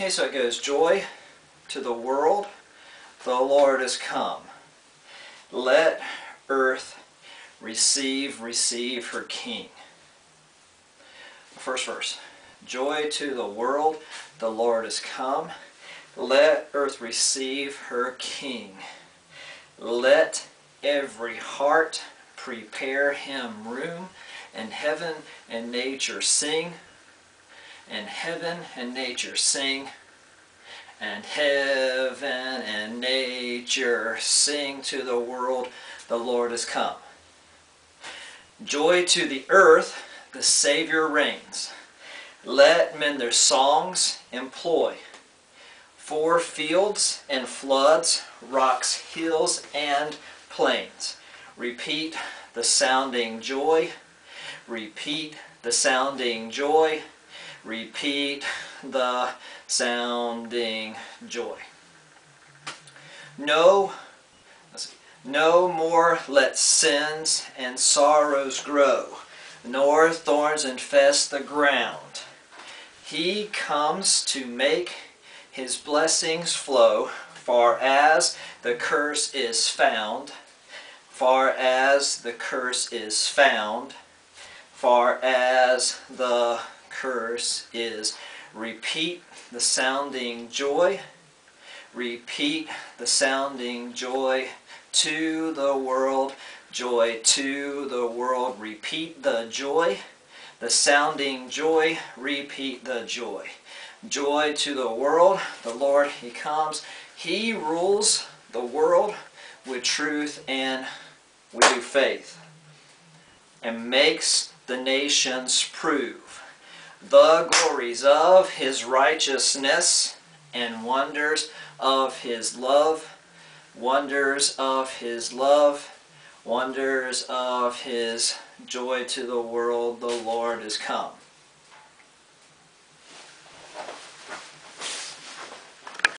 Okay, so it goes joy to the world, the Lord is come. Let earth receive, receive her King. First verse. Joy to the world, the Lord is come. Let earth receive her King. Let every heart prepare him room, and heaven and nature sing, and heaven and nature sing, and heaven and nature sing to the world, the Lord is come. Joy to the earth, the Savior reigns. Let men their songs employ. For fields and floods, rocks, hills, and plains. Repeat the sounding joy. Repeat the sounding joy. Repeat the sounding joy. No, no more let sins and sorrows grow, nor thorns infest the ground. He comes to make his blessings flow, far as the curse is found, far as the curse is found, far as the curse is. Repeat the sounding joy. Repeat the sounding joy to the world. Joy to the world. Repeat the joy. The sounding joy. Repeat the joy. Joy to the world. The Lord, He comes. He rules the world with truth and with faith and makes the nations prove the glories of his righteousness and wonders of his love, wonders of his love, wonders of his joy to the world, the Lord is come.